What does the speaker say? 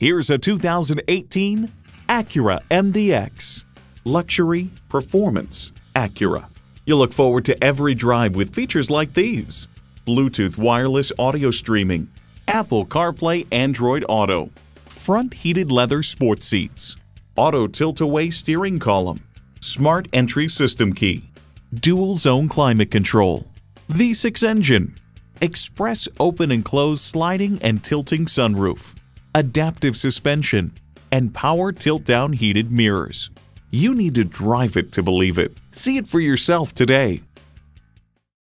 Here's a 2018 Acura MDX. Luxury, performance, Acura. You look forward to every drive with features like these. Bluetooth wireless audio streaming, Apple CarPlay Android Auto, front heated leather sports seats, auto tilt-away steering column, smart entry system key, dual zone climate control, V6 engine, express open and close sliding and tilting sunroof, adaptive suspension, and power tilt-down heated mirrors. You need to drive it to believe it. See it for yourself today.